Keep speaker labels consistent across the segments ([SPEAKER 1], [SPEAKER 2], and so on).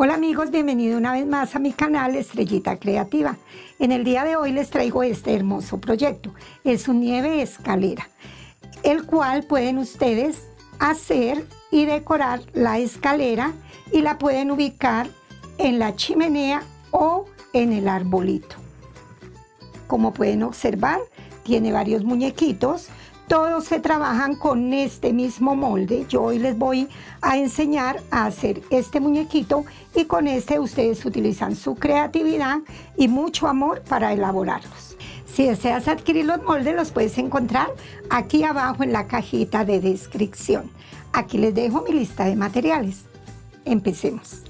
[SPEAKER 1] Hola amigos, bienvenidos una vez más a mi canal Estrellita Creativa. En el día de hoy les traigo este hermoso proyecto. Es un nieve escalera, el cual pueden ustedes hacer y decorar la escalera y la pueden ubicar en la chimenea o en el arbolito. Como pueden observar, tiene varios muñequitos todos se trabajan con este mismo molde. Yo hoy les voy a enseñar a hacer este muñequito y con este ustedes utilizan su creatividad y mucho amor para elaborarlos. Si deseas adquirir los moldes los puedes encontrar aquí abajo en la cajita de descripción. Aquí les dejo mi lista de materiales. Empecemos.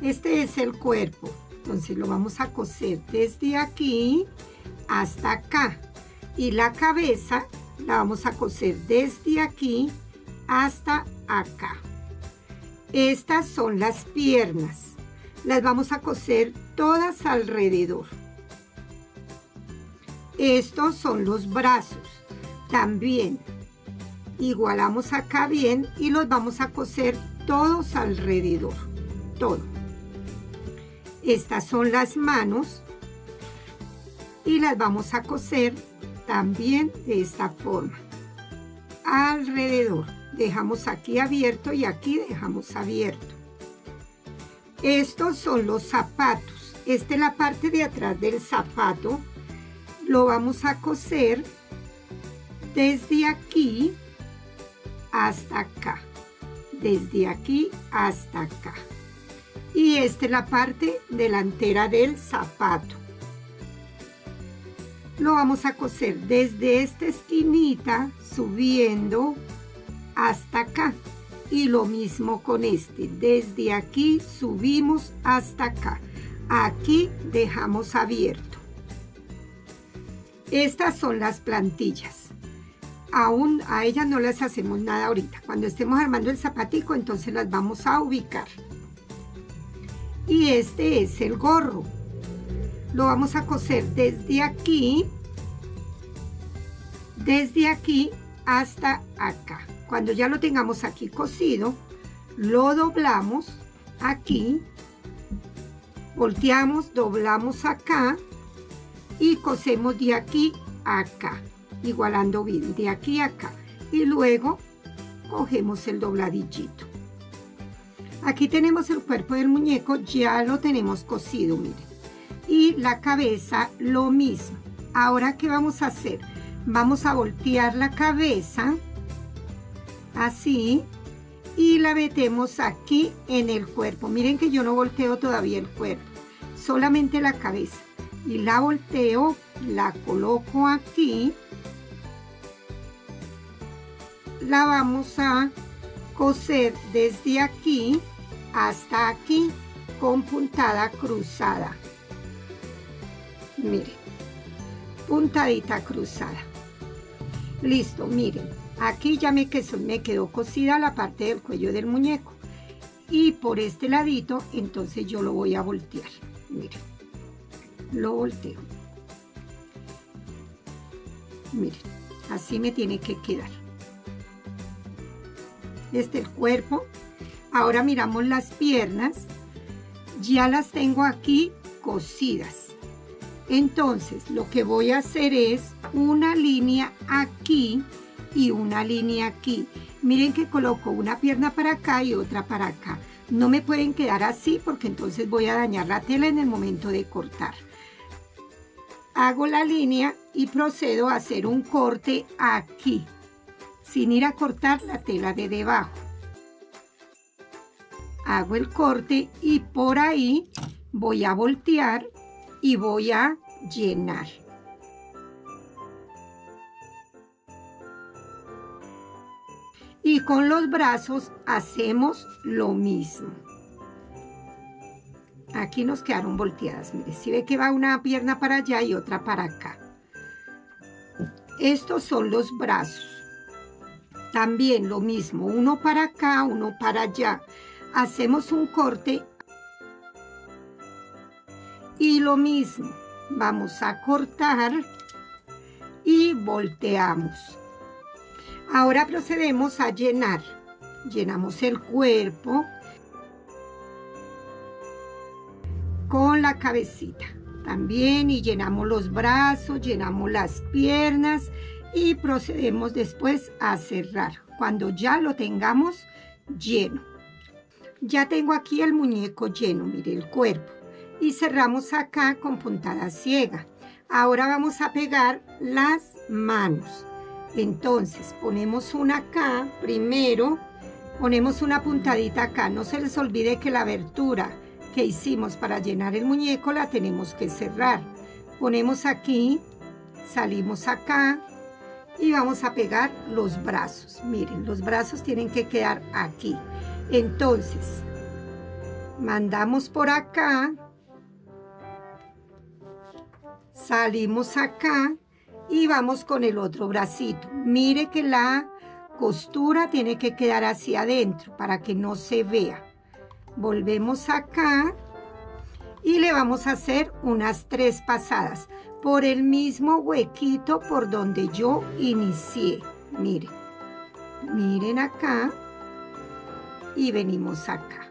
[SPEAKER 1] Este es el cuerpo, entonces lo vamos a coser desde aquí hasta acá y la cabeza la vamos a coser desde aquí hasta acá. Estas son las piernas. Las vamos a coser todas alrededor. Estos son los brazos. También igualamos acá bien y los vamos a coser todos alrededor. Todo. Estas son las manos y las vamos a coser también de esta forma. Alrededor. Dejamos aquí abierto y aquí dejamos abierto. Estos son los zapatos. Esta es la parte de atrás del zapato. Lo vamos a coser desde aquí hasta acá. Desde aquí hasta acá. Y esta es la parte delantera del zapato lo vamos a coser desde esta esquinita subiendo hasta acá. Y lo mismo con este. Desde aquí subimos hasta acá. Aquí dejamos abierto. Estas son las plantillas. Aún a ellas no las hacemos nada ahorita. Cuando estemos armando el zapatico entonces las vamos a ubicar. Y este es el gorro lo vamos a coser desde aquí, desde aquí hasta acá. Cuando ya lo tengamos aquí cosido, lo doblamos aquí, volteamos, doblamos acá y cosemos de aquí a acá, igualando bien, de aquí a acá. Y luego cogemos el dobladillito. Aquí tenemos el cuerpo del muñeco, ya lo tenemos cosido, miren y la cabeza lo mismo. Ahora, ¿qué vamos a hacer? Vamos a voltear la cabeza, así, y la metemos aquí en el cuerpo. Miren que yo no volteo todavía el cuerpo, solamente la cabeza. Y la volteo, la coloco aquí. La vamos a coser desde aquí hasta aquí con puntada cruzada miren, puntadita cruzada. Listo, miren, aquí ya me quedó, me quedó cosida la parte del cuello del muñeco. Y por este ladito, entonces yo lo voy a voltear. Miren, lo volteo. Miren, así me tiene que quedar. Este el cuerpo. Ahora miramos las piernas. Ya las tengo aquí cosidas. Entonces, lo que voy a hacer es una línea aquí y una línea aquí. Miren que coloco una pierna para acá y otra para acá. No me pueden quedar así porque entonces voy a dañar la tela en el momento de cortar. Hago la línea y procedo a hacer un corte aquí, sin ir a cortar la tela de debajo. Hago el corte y por ahí voy a voltear y voy a llenar. Y con los brazos hacemos lo mismo. Aquí nos quedaron volteadas. Mire, si ve que va una pierna para allá y otra para acá. Estos son los brazos. También lo mismo, uno para acá, uno para allá. Hacemos un corte lo mismo, vamos a cortar y volteamos. Ahora procedemos a llenar. Llenamos el cuerpo con la cabecita también y llenamos los brazos, llenamos las piernas y procedemos después a cerrar cuando ya lo tengamos lleno. Ya tengo aquí el muñeco lleno, mire el cuerpo. Y cerramos acá con puntada ciega. Ahora vamos a pegar las manos. Entonces ponemos una acá primero, ponemos una puntadita acá. No se les olvide que la abertura que hicimos para llenar el muñeco la tenemos que cerrar. Ponemos aquí, salimos acá y vamos a pegar los brazos. Miren, los brazos tienen que quedar aquí. Entonces, mandamos por acá, salimos acá y vamos con el otro bracito. Mire que la costura tiene que quedar hacia adentro para que no se vea volvemos acá y le vamos a hacer unas tres pasadas por el mismo huequito por donde yo inicié. Miren, miren acá y venimos acá.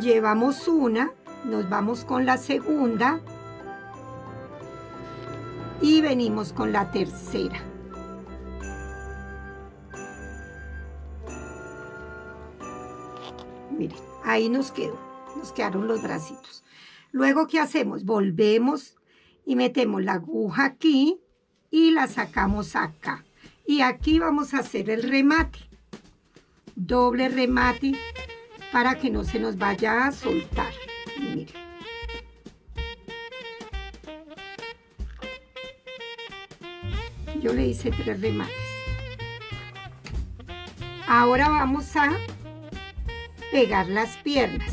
[SPEAKER 1] Llevamos una, nos vamos con la segunda y venimos con la tercera. Miren, ahí nos quedó, nos quedaron los bracitos. Luego, ¿qué hacemos? Volvemos y metemos la aguja aquí y la sacamos acá. Y aquí vamos a hacer el remate. Doble remate para que no se nos vaya a soltar. Yo le hice tres remates. Ahora vamos a pegar las piernas.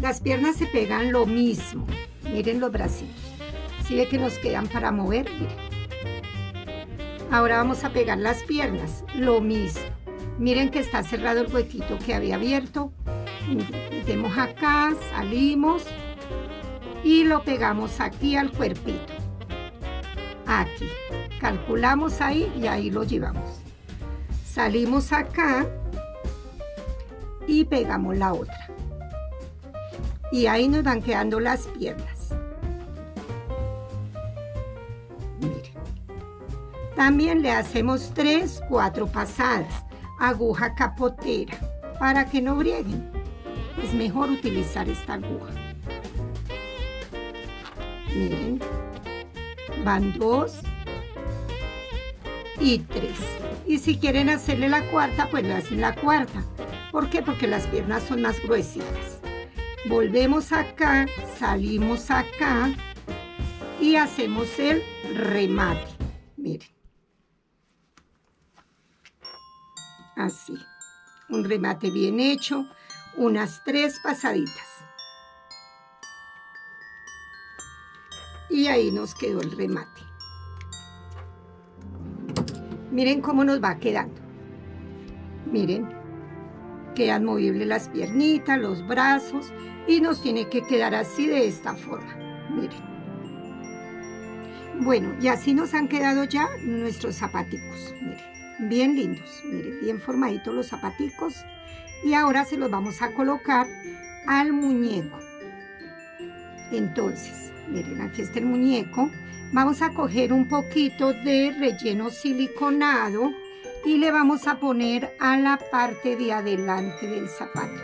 [SPEAKER 1] Las piernas se pegan lo mismo. Miren los bracitos. Si ve que nos quedan para mover, miren. Ahora vamos a pegar las piernas. Lo mismo. Miren que está cerrado el huequito que había abierto. Metemos acá, salimos y lo pegamos aquí al cuerpito. Aquí. Calculamos ahí y ahí lo llevamos. Salimos acá y pegamos la otra. Y ahí nos van quedando las piernas. También le hacemos tres, cuatro pasadas, aguja capotera, para que no brieguen. Es mejor utilizar esta aguja. Miren, van dos y tres. Y si quieren hacerle la cuarta, pues le hacen la cuarta. ¿Por qué? Porque las piernas son más gruesitas. Volvemos acá, salimos acá y hacemos el remate. Miren. Así. Un remate bien hecho. Unas tres pasaditas. Y ahí nos quedó el remate. Miren cómo nos va quedando. Miren quedan movibles las piernitas, los brazos y nos tiene que quedar así de esta forma. Miren. Bueno, y así nos han quedado ya nuestros zapaticos. Miren, bien lindos. Miren, bien formaditos los zapaticos. Y ahora se los vamos a colocar al muñeco. Entonces, miren, aquí está el muñeco. Vamos a coger un poquito de relleno siliconado y le vamos a poner a la parte de adelante del zapato.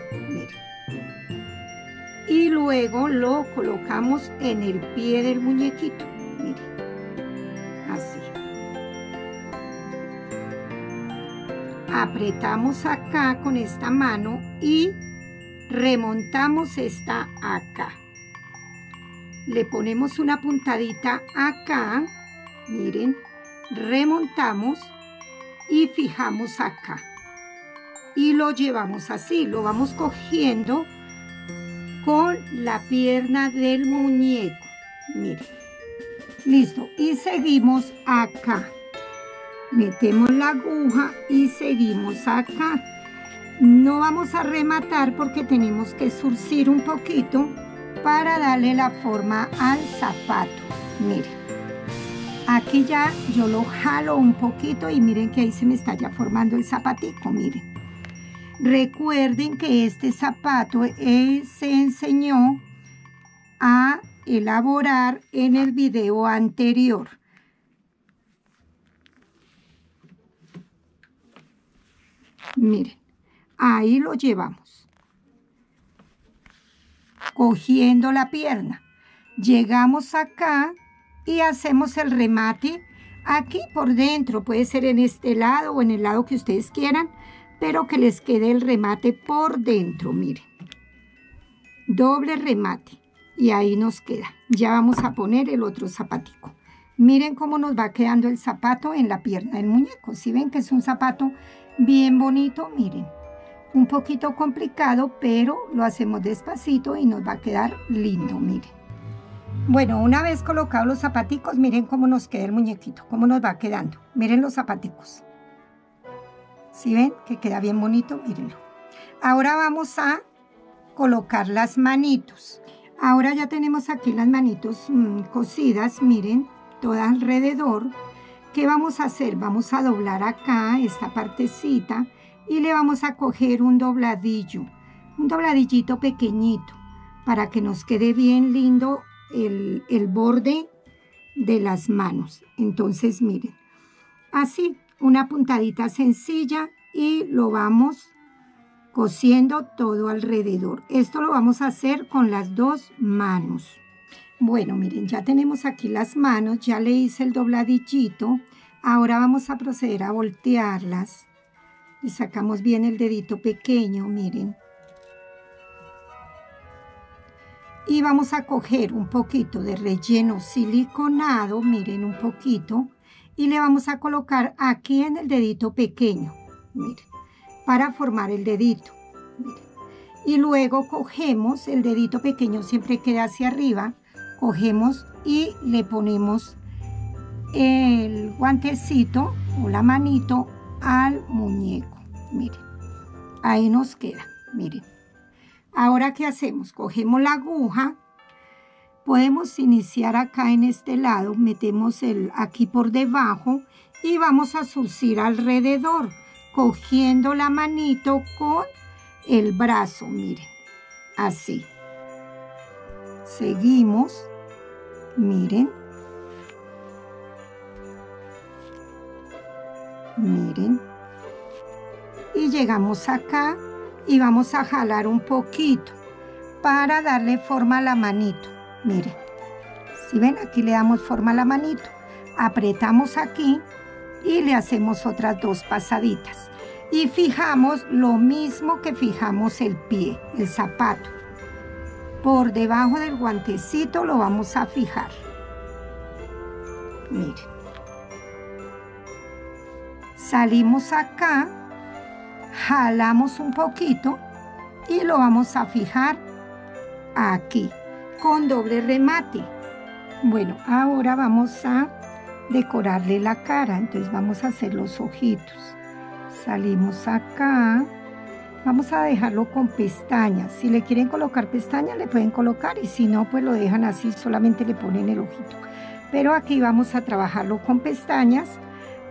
[SPEAKER 1] Y luego lo colocamos en el pie del muñequito. Así. Apretamos acá con esta mano y remontamos esta acá. Le ponemos una puntadita acá. Miren, remontamos y fijamos acá. Y lo llevamos así, lo vamos cogiendo con la pierna del muñeco. Miren. Listo. Y seguimos acá. Metemos la aguja y seguimos acá. No vamos a rematar porque tenemos que surcir un poquito para darle la forma al zapato. Miren. Aquí ya yo lo jalo un poquito y miren que ahí se me está ya formando el zapatico, miren. Recuerden que este zapato eh, se enseñó a elaborar en el video anterior. Miren, ahí lo llevamos. Cogiendo la pierna. Llegamos acá y hacemos el remate aquí por dentro. Puede ser en este lado o en el lado que ustedes quieran, pero que les quede el remate por dentro, miren. Doble remate y ahí nos queda. Ya vamos a poner el otro zapatico. Miren cómo nos va quedando el zapato en la pierna del muñeco. Si ven que es un zapato bien bonito, miren. Un poquito complicado, pero lo hacemos despacito y nos va a quedar lindo, miren. Bueno, una vez colocados los zapaticos, miren cómo nos queda el muñequito, cómo nos va quedando. Miren los zapaticos. Si ven que queda bien bonito? Mírenlo. Ahora vamos a colocar las manitos. Ahora ya tenemos aquí las manitos mm, cosidas, miren, todas alrededor. ¿Qué vamos a hacer? Vamos a doblar acá esta partecita y le vamos a coger un dobladillo, un dobladillito pequeñito para que nos quede bien lindo el, el borde de las manos. Entonces, miren, así, una puntadita sencilla y lo vamos cosiendo todo alrededor. Esto lo vamos a hacer con las dos manos. Bueno, miren, ya tenemos aquí las manos, ya le hice el dobladillito. Ahora vamos a proceder a voltearlas. Y sacamos bien el dedito pequeño, miren. Y vamos a coger un poquito de relleno siliconado, miren un poquito. Y le vamos a colocar aquí en el dedito pequeño, miren para formar el dedito. Y luego cogemos el dedito pequeño, siempre queda hacia arriba, cogemos y le ponemos el guantecito o la manito al muñeco. Miren, ahí nos queda, miren. Ahora, ¿qué hacemos? Cogemos la aguja, podemos iniciar acá en este lado, metemos el aquí por debajo y vamos a surcir alrededor cogiendo la manito con el brazo, miren, así. Seguimos, miren, miren, y llegamos acá y vamos a jalar un poquito para darle forma a la manito, miren. Si ven, aquí le damos forma a la manito. Apretamos aquí y le hacemos otras dos pasaditas. Y fijamos lo mismo que fijamos el pie, el zapato. Por debajo del guantecito lo vamos a fijar. Miren. Salimos acá, jalamos un poquito y lo vamos a fijar aquí con doble remate. Bueno, ahora vamos a decorarle la cara. Entonces vamos a hacer los ojitos. Salimos acá. Vamos a dejarlo con pestañas. Si le quieren colocar pestañas, le pueden colocar. Y si no, pues lo dejan así, solamente le ponen el ojito. Pero aquí vamos a trabajarlo con pestañas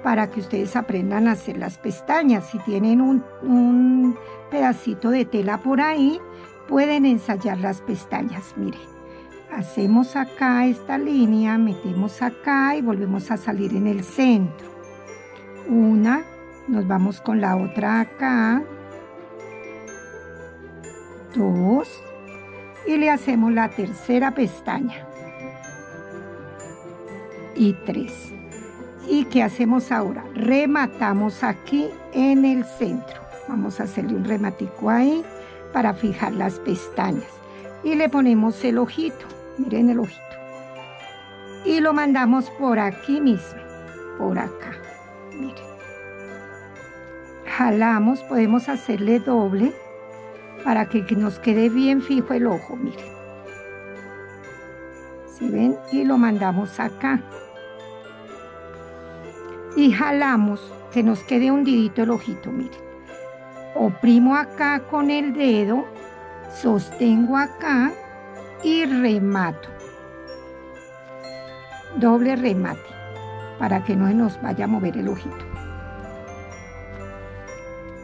[SPEAKER 1] para que ustedes aprendan a hacer las pestañas. Si tienen un, pedacito de tela por ahí, pueden ensayar las pestañas. Miren hacemos acá esta línea, metemos acá y volvemos a salir en el centro. Una, nos vamos con la otra acá. Dos. Y le hacemos la tercera pestaña. Y tres. ¿Y qué hacemos ahora? Rematamos aquí en el centro. Vamos a hacerle un rematico ahí para fijar las pestañas. Y le ponemos el ojito miren el ojito. Y lo mandamos por aquí mismo, por acá, miren. Jalamos, podemos hacerle doble para que nos quede bien fijo el ojo, miren. ¿Sí ven? Y lo mandamos acá. Y jalamos, que nos quede hundidito el ojito, miren. Oprimo acá con el dedo, sostengo acá y remato. Doble remate para que no nos vaya a mover el ojito.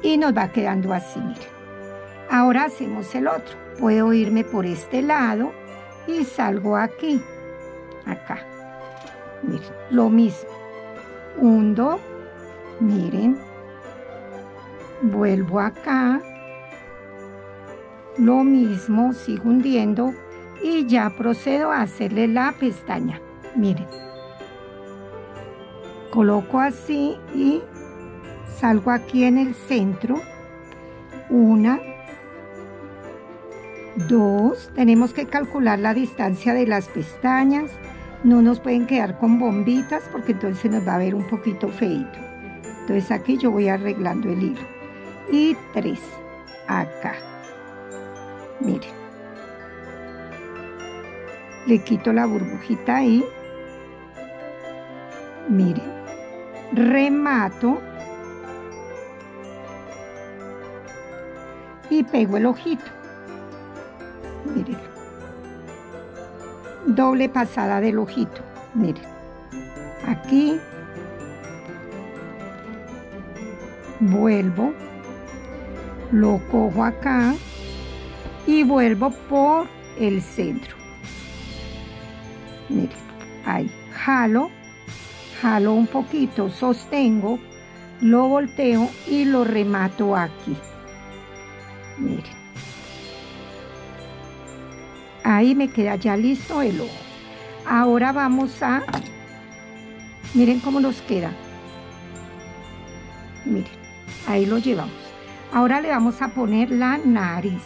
[SPEAKER 1] y nos va quedando así, miren. Ahora hacemos el otro. Puedo irme por este lado y salgo aquí, acá. Miren, lo mismo. Hundo, miren. Vuelvo acá. Lo mismo, sigo hundiendo y ya procedo a hacerle la pestaña. Miren. Coloco así y salgo aquí en el centro. Una, dos. Tenemos que calcular la distancia de las pestañas. No nos pueden quedar con bombitas porque entonces nos va a ver un poquito feito. Entonces aquí yo voy arreglando el hilo. Y tres. Acá. Miren. Le quito la burbujita ahí. Miren. Remato. Y pego el ojito. Miren. Doble pasada del ojito. Miren. Aquí. Vuelvo. Lo cojo acá. Y vuelvo por el centro. Miren. Ahí. Jalo. Jalo un poquito. Sostengo. Lo volteo y lo remato aquí. Miren. Ahí me queda ya listo el ojo. Ahora vamos a... Miren cómo nos queda. Miren, ahí lo llevamos. Ahora le vamos a poner la nariz.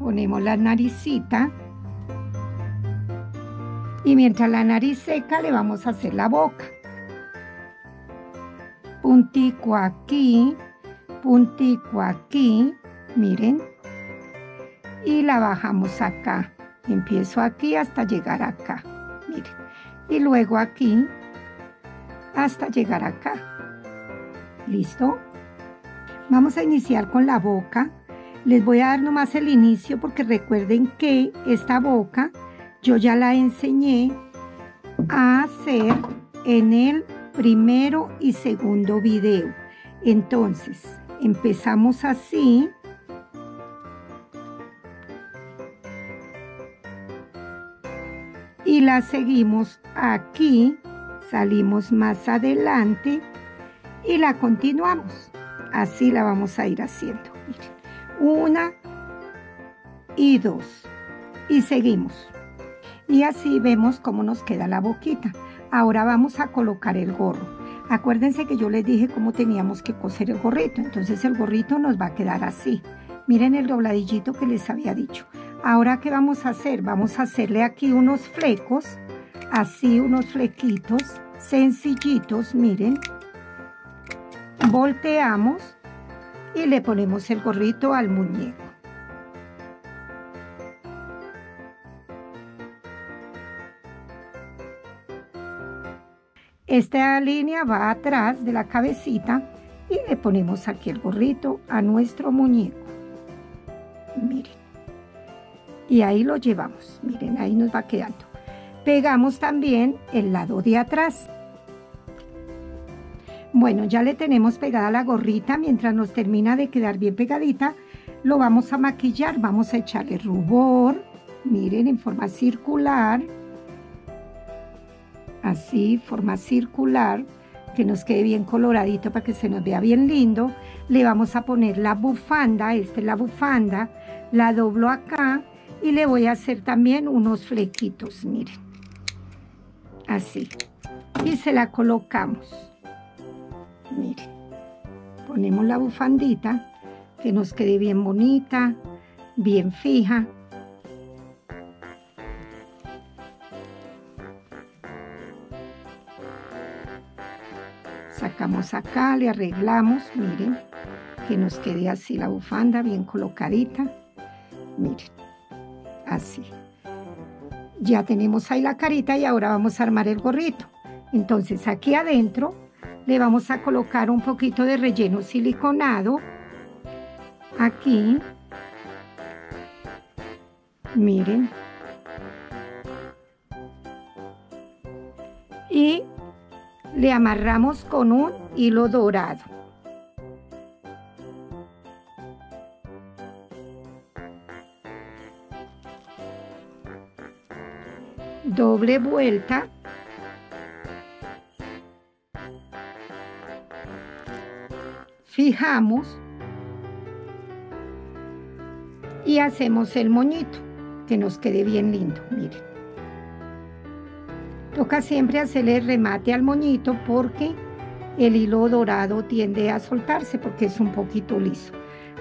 [SPEAKER 1] Ponemos la naricita. Y mientras la nariz seca le vamos a hacer la boca. Puntico aquí, puntico aquí, miren. Y la bajamos acá. Empiezo aquí hasta llegar acá, miren. Y luego aquí hasta llegar acá. ¿Listo? Vamos a iniciar con la boca. Les voy a dar nomás el inicio porque recuerden que esta boca yo ya la enseñé a hacer en el primero y segundo video. Entonces, empezamos así. Y la seguimos aquí, salimos más adelante y la continuamos. Así la vamos a ir haciendo. Una y dos. Y seguimos y así vemos cómo nos queda la boquita. Ahora vamos a colocar el gorro. Acuérdense que yo les dije cómo teníamos que coser el gorrito, entonces el gorrito nos va a quedar así. Miren el dobladillito que les había dicho. Ahora, ¿qué vamos a hacer? Vamos a hacerle aquí unos flecos, así unos flequitos, sencillitos, miren. Volteamos y le ponemos el gorrito al muñeco. Esta línea va atrás de la cabecita y le ponemos aquí el gorrito a nuestro muñeco. Miren. Y ahí lo llevamos. Miren, ahí nos va quedando. Pegamos también el lado de atrás. Bueno, ya le tenemos pegada la gorrita. Mientras nos termina de quedar bien pegadita, lo vamos a maquillar. Vamos a echarle rubor. Miren, en forma circular así, forma circular, que nos quede bien coloradito para que se nos vea bien lindo. Le vamos a poner la bufanda, esta es la bufanda, la doblo acá y le voy a hacer también unos flequitos, miren. Así. Y se la colocamos. Miren. Ponemos la bufandita, que nos quede bien bonita, bien fija. Acá, le arreglamos, miren, que nos quede así la bufanda bien colocadita, miren, así. Ya tenemos ahí la carita y ahora vamos a armar el gorrito. Entonces aquí adentro le vamos a colocar un poquito de relleno siliconado, aquí, Miren. Y le amarramos con un hilo dorado. Doble vuelta. Fijamos y hacemos el moñito que nos quede bien lindo, miren. Toca siempre hacerle remate al moñito porque el hilo dorado tiende a soltarse porque es un poquito liso.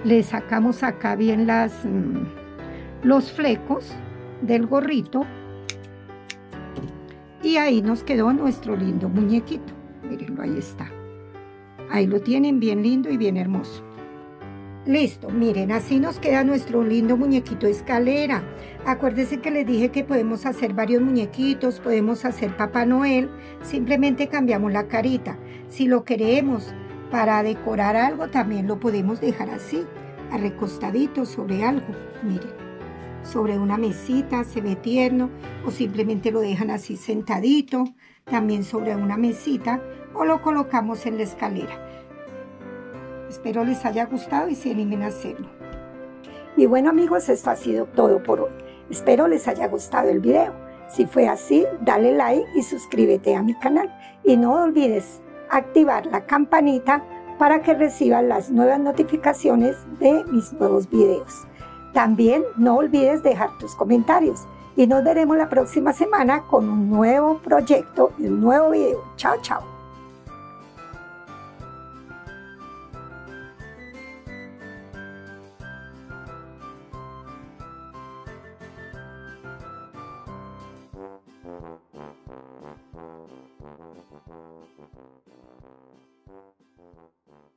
[SPEAKER 1] Le sacamos acá bien las, mm, los flecos del gorrito y ahí nos quedó nuestro lindo muñequito. Mírenlo, ahí está. Ahí lo tienen bien lindo y bien hermoso. Listo, miren, así nos queda nuestro lindo muñequito escalera. Acuérdense que les dije que podemos hacer varios muñequitos, podemos hacer Papá Noel, simplemente cambiamos la carita. Si lo queremos para decorar algo, también lo podemos dejar así, recostadito sobre algo, miren. Sobre una mesita, se ve tierno, o simplemente lo dejan así sentadito, también sobre una mesita, o lo colocamos en la escalera. Espero les haya gustado y se animen a hacerlo. Y bueno amigos, esto ha sido todo por hoy. Espero les haya gustado el video. Si fue así, dale like y suscríbete a mi canal. Y no olvides activar la campanita para que recibas las nuevas notificaciones de mis nuevos videos. También no olvides dejar tus comentarios y nos veremos la próxima semana con un nuevo proyecto y un nuevo video. Chao, chao. Thank you.